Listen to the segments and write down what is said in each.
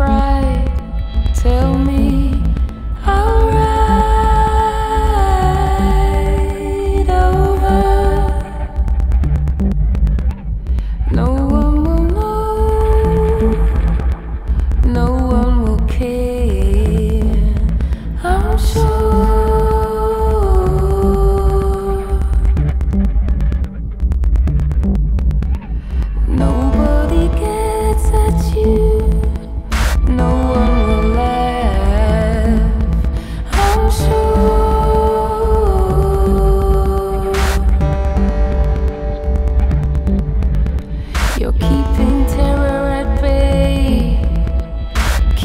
cry, Tell me.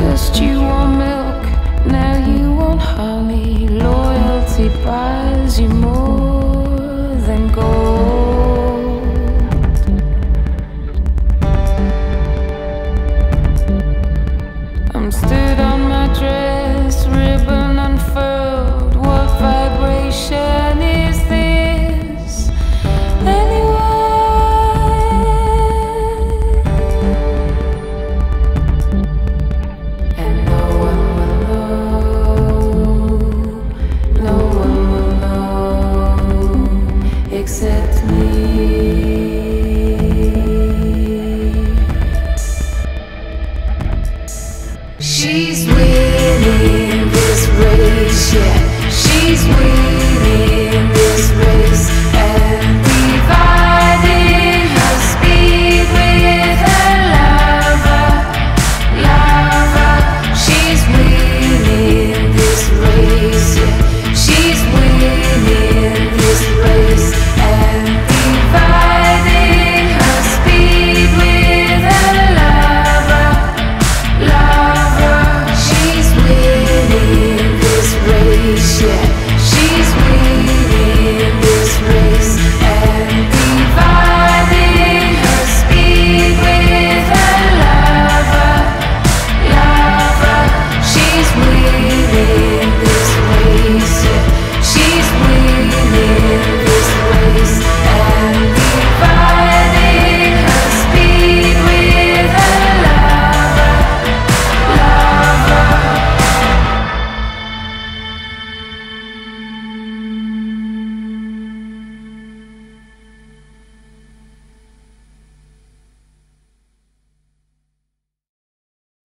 First you want milk, now you want honey. Loyalty buys you more than gold. I'm stood on my dress ribbon.